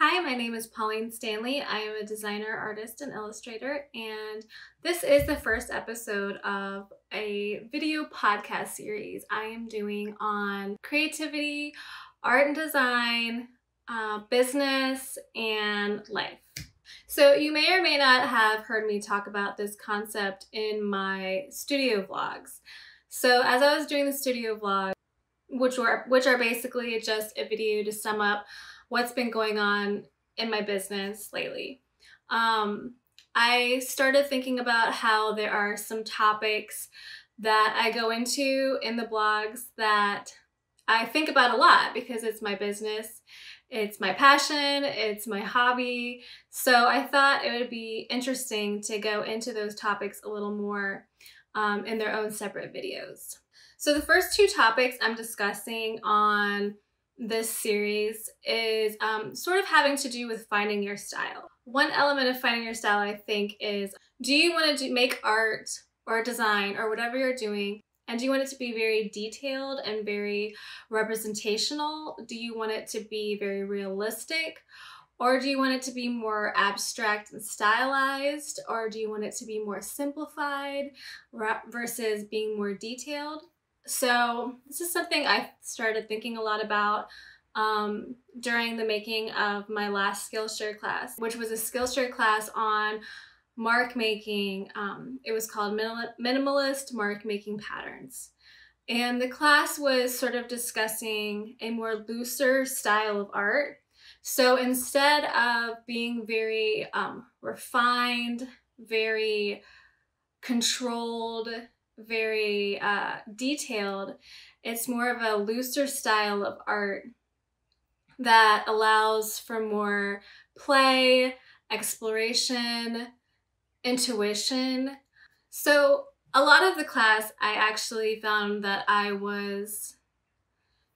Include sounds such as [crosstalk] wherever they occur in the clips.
Hi, my name is Pauline Stanley. I am a designer, artist, and illustrator, and this is the first episode of a video podcast series I am doing on creativity, art and design, uh, business, and life. So, you may or may not have heard me talk about this concept in my studio vlogs. So, as I was doing the studio vlog, which were which are basically just a video to sum up what's been going on in my business lately. Um, I started thinking about how there are some topics that I go into in the vlogs that I think about a lot because it's my business, it's my passion, it's my hobby. So I thought it would be interesting to go into those topics a little more um, in their own separate videos. So the first two topics I'm discussing on this series is um, sort of having to do with finding your style. One element of finding your style, I think, is do you want to make art or design or whatever you're doing and do you want it to be very detailed and very representational? Do you want it to be very realistic? Or do you want it to be more abstract and stylized? Or do you want it to be more simplified versus being more detailed? So this is something I started thinking a lot about um, during the making of my last Skillshare class, which was a Skillshare class on mark making. Um, it was called Minimalist Mark Making Patterns. And the class was sort of discussing a more looser style of art. So instead of being very um, refined, very controlled, very uh, detailed. It's more of a looser style of art that allows for more play, exploration, intuition. So, a lot of the class, I actually found that I was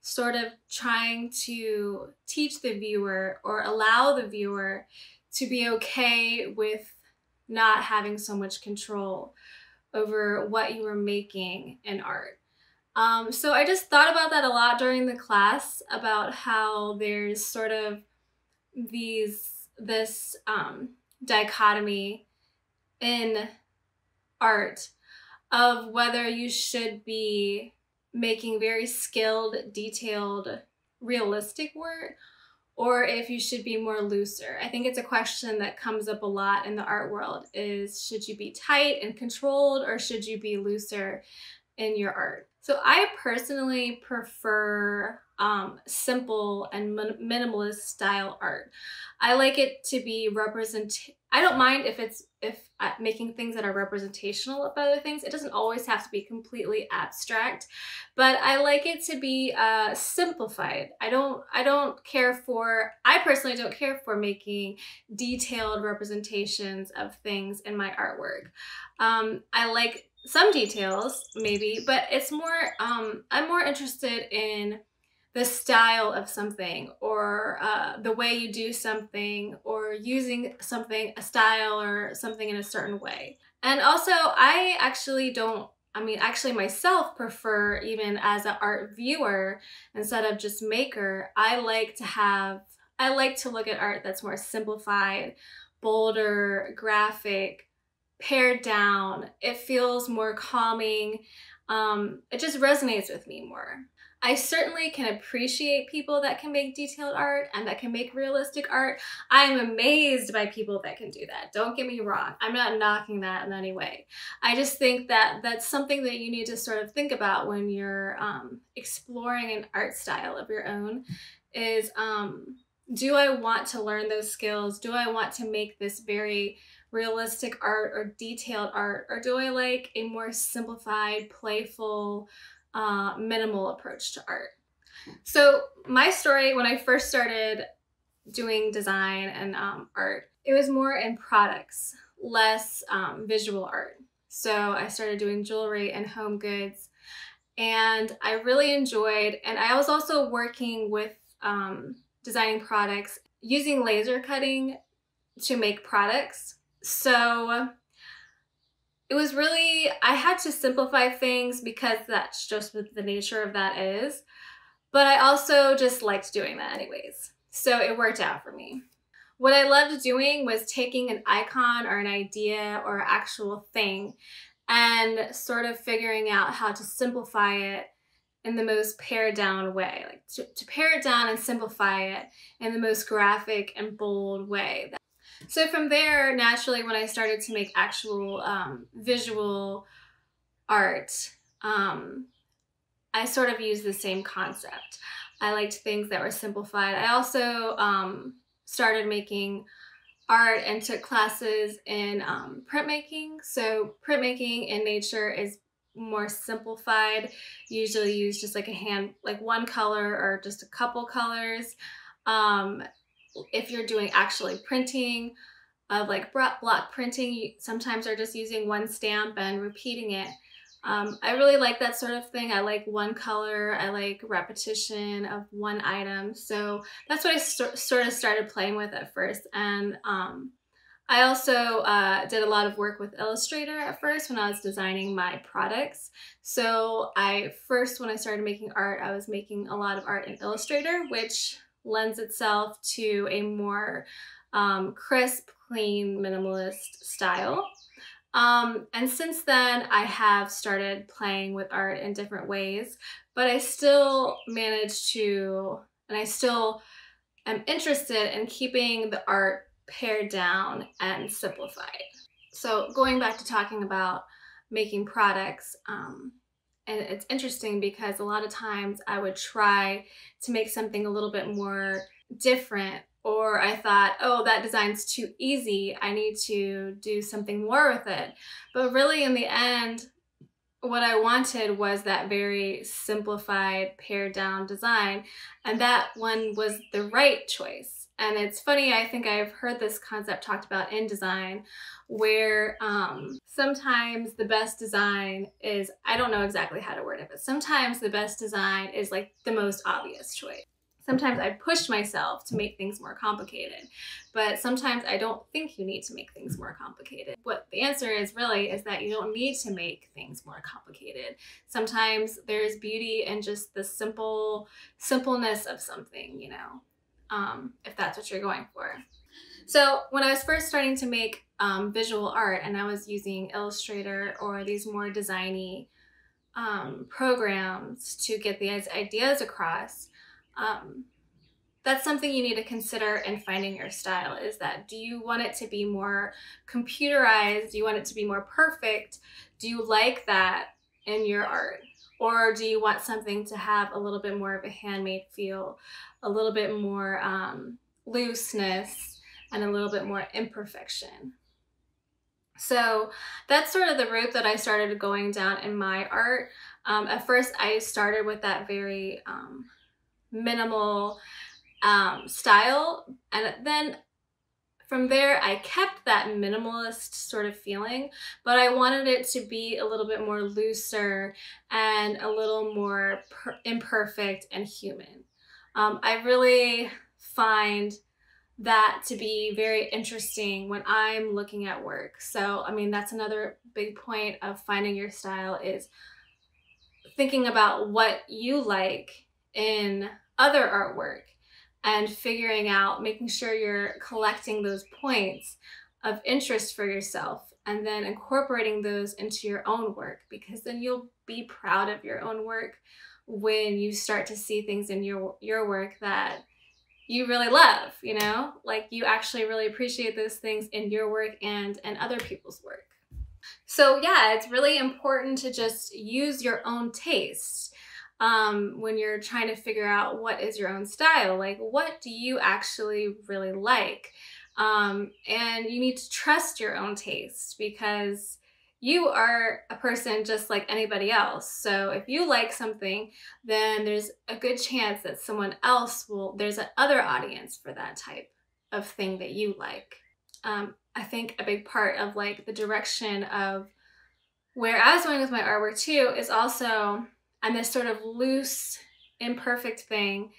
sort of trying to teach the viewer or allow the viewer to be okay with not having so much control over what you were making in art. Um, so I just thought about that a lot during the class about how there's sort of these this um, dichotomy in art of whether you should be making very skilled, detailed, realistic work or if you should be more looser. I think it's a question that comes up a lot in the art world is should you be tight and controlled or should you be looser in your art? So I personally prefer um, simple and min minimalist style art. I like it to be represent. I don't mind if it's if uh, making things that are representational of other things. It doesn't always have to be completely abstract, but I like it to be uh, simplified. I don't I don't care for I personally don't care for making detailed representations of things in my artwork. Um, I like some details maybe, but it's more um, I'm more interested in the style of something or uh, the way you do something or using something, a style or something in a certain way. And also, I actually don't, I mean, actually myself prefer even as an art viewer instead of just maker, I like to have, I like to look at art that's more simplified, bolder, graphic, pared down. It feels more calming. Um, it just resonates with me more. I certainly can appreciate people that can make detailed art and that can make realistic art. I am amazed by people that can do that. Don't get me wrong. I'm not knocking that in any way. I just think that that's something that you need to sort of think about when you're um, exploring an art style of your own is um, do I want to learn those skills? Do I want to make this very realistic art or detailed art? Or do I like a more simplified, playful, uh, minimal approach to art. So my story, when I first started doing design and um, art, it was more in products, less um, visual art. So I started doing jewelry and home goods and I really enjoyed, and I was also working with um, designing products using laser cutting to make products. So it was really, I had to simplify things because that's just what the nature of that is. But I also just liked doing that anyways. So it worked out for me. What I loved doing was taking an icon or an idea or actual thing and sort of figuring out how to simplify it in the most pared down way, like to, to pare it down and simplify it in the most graphic and bold way. So from there, naturally, when I started to make actual um, visual art, um, I sort of used the same concept. I liked things that were simplified. I also um, started making art and took classes in um, printmaking. So printmaking in nature is more simplified. Usually use just like a hand, like one color or just a couple colors. Um, if you're doing actually printing of like block printing, you, sometimes they're just using one stamp and repeating it. Um, I really like that sort of thing. I like one color. I like repetition of one item. So that's what I st sort of started playing with at first. And um, I also uh, did a lot of work with Illustrator at first when I was designing my products. So I first, when I started making art, I was making a lot of art in Illustrator, which lends itself to a more um, crisp, clean, minimalist style. Um, and since then, I have started playing with art in different ways, but I still manage to, and I still am interested in keeping the art pared down and simplified. So going back to talking about making products, um, and it's interesting because a lot of times I would try to make something a little bit more different or I thought, oh, that design's too easy. I need to do something more with it. But really, in the end, what I wanted was that very simplified, pared down design. And that one was the right choice. And it's funny, I think I've heard this concept talked about in design where um, sometimes the best design is, I don't know exactly how to word it, but sometimes the best design is like the most obvious choice sometimes I push myself to make things more complicated, but sometimes I don't think you need to make things more complicated. What the answer is really is that you don't need to make things more complicated. Sometimes there's beauty in just the simple simpleness of something, you know, um, if that's what you're going for. So when I was first starting to make um, visual art and I was using Illustrator or these more designy um, programs to get these ideas across, um, that's something you need to consider in finding your style is that do you want it to be more computerized? Do you want it to be more perfect? Do you like that in your art? Or do you want something to have a little bit more of a handmade feel, a little bit more um, looseness, and a little bit more imperfection? So that's sort of the route that I started going down in my art. Um, at first, I started with that very um, minimal um, style. And then from there, I kept that minimalist sort of feeling, but I wanted it to be a little bit more looser and a little more imperfect and human. Um, I really find that to be very interesting when I'm looking at work. So, I mean, that's another big point of finding your style is thinking about what you like in other artwork and figuring out, making sure you're collecting those points of interest for yourself and then incorporating those into your own work because then you'll be proud of your own work when you start to see things in your your work that you really love, you know? Like you actually really appreciate those things in your work and and other people's work. So yeah, it's really important to just use your own taste um, when you're trying to figure out what is your own style. Like, what do you actually really like? Um, and you need to trust your own taste because you are a person just like anybody else. So if you like something, then there's a good chance that someone else will, there's another audience for that type of thing that you like. Um, I think a big part of like the direction of where I was going with my artwork too is also and this sort of loose, imperfect thing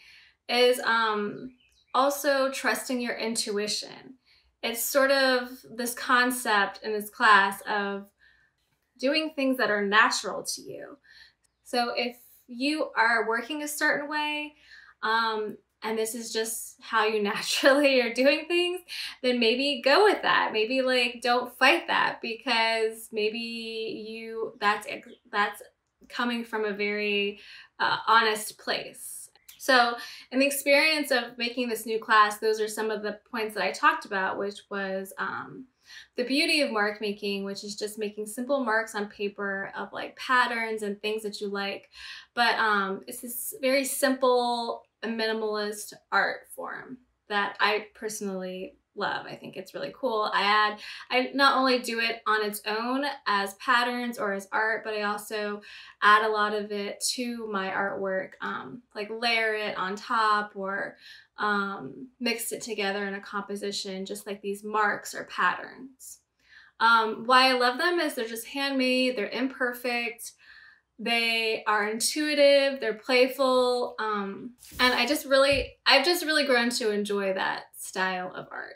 is um, also trusting your intuition. It's sort of this concept in this class of doing things that are natural to you. So if you are working a certain way um, and this is just how you [laughs] naturally are doing things, then maybe go with that. Maybe like don't fight that because maybe you that's that's coming from a very uh, honest place. So, in the experience of making this new class, those are some of the points that I talked about, which was um, the beauty of mark making, which is just making simple marks on paper of like patterns and things that you like. But um, it's this very simple minimalist art form that I personally love. I think it's really cool. I add, I not only do it on its own as patterns or as art, but I also add a lot of it to my artwork, um, like layer it on top or um, mixed it together in a composition, just like these marks or patterns. Um, why I love them is they're just handmade, they're imperfect, they are intuitive, they're playful, um, and I just really, I've just really grown to enjoy that style of art.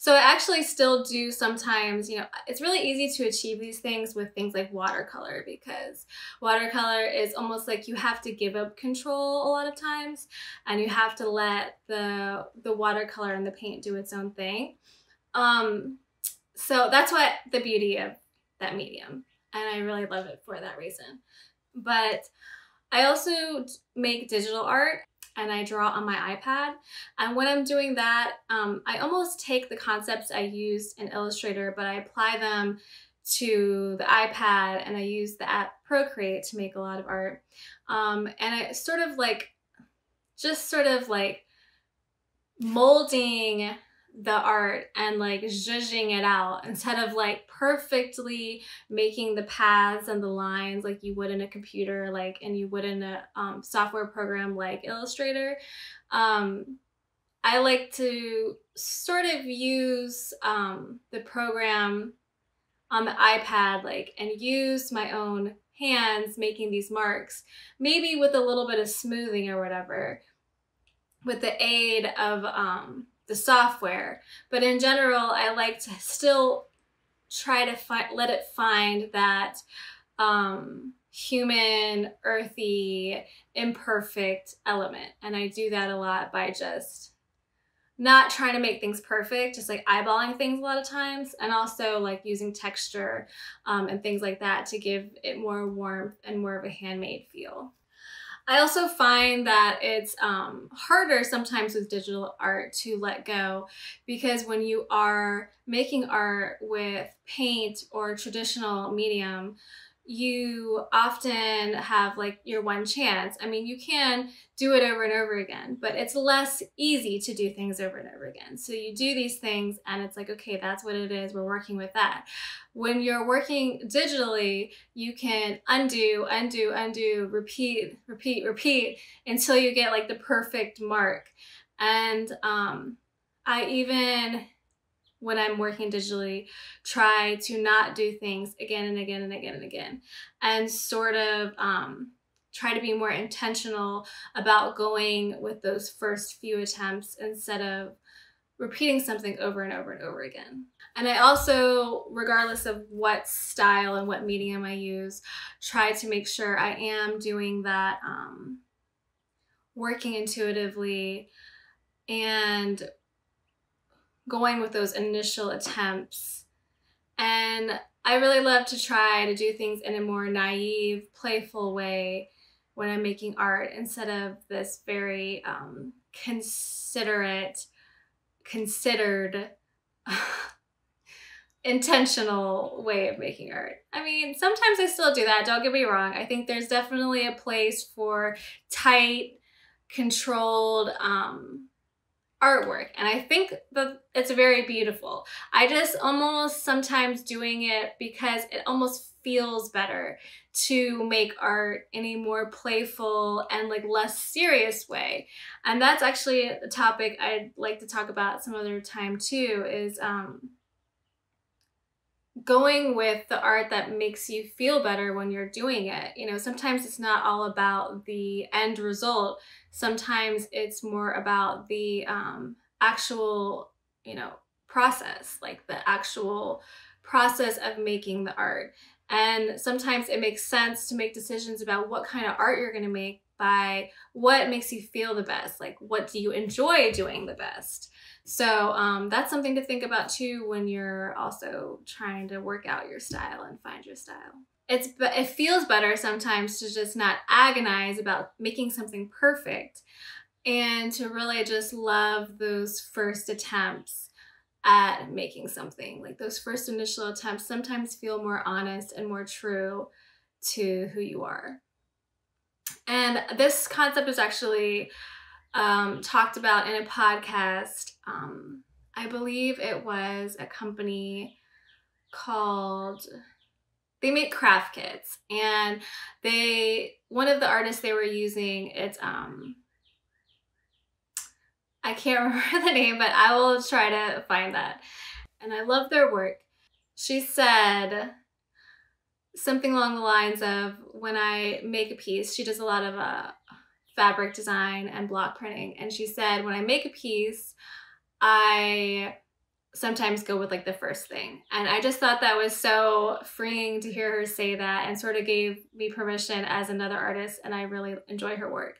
So I actually still do sometimes, you know, it's really easy to achieve these things with things like watercolor because watercolor is almost like you have to give up control a lot of times and you have to let the the watercolor and the paint do its own thing. Um, so that's what the beauty of that medium and I really love it for that reason. But I also make digital art and I draw on my iPad. And when I'm doing that, um, I almost take the concepts I used in Illustrator, but I apply them to the iPad and I use the app Procreate to make a lot of art. Um, and I sort of like, just sort of like molding the art and like zhuzhing it out instead of like perfectly making the paths and the lines like you would in a computer like and you would in a um, software program like Illustrator. Um, I like to sort of use um, the program on the iPad like and use my own hands making these marks maybe with a little bit of smoothing or whatever with the aid of um, the software. But in general, I like to still try to find, let it find that um, human, earthy, imperfect element. And I do that a lot by just not trying to make things perfect, just like eyeballing things a lot of times, and also like using texture um, and things like that to give it more warmth and more of a handmade feel. I also find that it's um, harder sometimes with digital art to let go because when you are making art with paint or traditional medium, you often have like your one chance. I mean, you can do it over and over again, but it's less easy to do things over and over again. So you do these things and it's like, okay, that's what it is. We're working with that. When you're working digitally, you can undo, undo, undo, repeat, repeat, repeat until you get like the perfect mark. And um, I even when I'm working digitally, try to not do things again and again and again and again, and sort of um, try to be more intentional about going with those first few attempts instead of repeating something over and over and over again. And I also, regardless of what style and what medium I use, try to make sure I am doing that um, working intuitively and going with those initial attempts. And I really love to try to do things in a more naive, playful way when I'm making art instead of this very um, considerate, considered, [laughs] intentional way of making art. I mean, sometimes I still do that, don't get me wrong. I think there's definitely a place for tight, controlled, um, artwork and I think that it's very beautiful. I just almost sometimes doing it because it almost feels better to make art in a more playful and like less serious way. And that's actually a topic I'd like to talk about some other time too is um going with the art that makes you feel better when you're doing it. You know, sometimes it's not all about the end result. Sometimes it's more about the um, actual, you know, process, like the actual process of making the art. And sometimes it makes sense to make decisions about what kind of art you're going to make by what makes you feel the best. Like, what do you enjoy doing the best? So um, that's something to think about too when you're also trying to work out your style and find your style. It's but it feels better sometimes to just not agonize about making something perfect and to really just love those first attempts at making something. Like those first initial attempts sometimes feel more honest and more true to who you are. And this concept is actually um, talked about in a podcast. Um, I believe it was a company called they make craft kits and they one of the artists they were using it's um I can't [laughs] remember the name but I will try to find that and I love their work she said something along the lines of when I make a piece she does a lot of uh fabric design and block printing. And she said, when I make a piece, I sometimes go with like the first thing. And I just thought that was so freeing to hear her say that and sort of gave me permission as another artist. And I really enjoy her work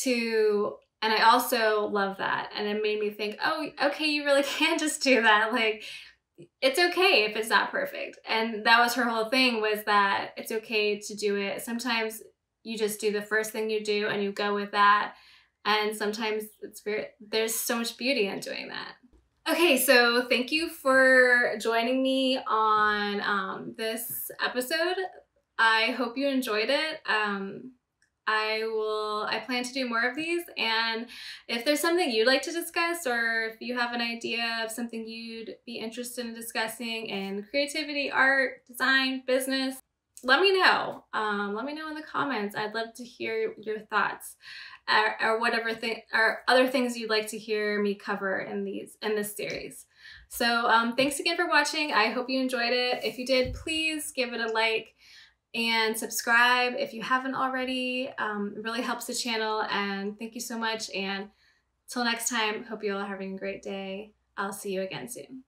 to, and I also love that. And it made me think, oh, okay, you really [laughs] can just do that. Like, it's okay if it's not perfect. And that was her whole thing was that it's okay to do it. Sometimes you just do the first thing you do and you go with that. And sometimes it's there's so much beauty in doing that. Okay, so thank you for joining me on um, this episode. I hope you enjoyed it. Um, I will, I plan to do more of these. And if there's something you'd like to discuss, or if you have an idea of something you'd be interested in discussing in creativity, art, design, business, let me know. Um, let me know in the comments. I'd love to hear your thoughts or, or whatever thing or other things you'd like to hear me cover in these in this series. So um, thanks again for watching. I hope you enjoyed it. If you did, please give it a like and subscribe if you haven't already. Um, it really helps the channel and thank you so much. And till next time, hope you all are having a great day. I'll see you again soon.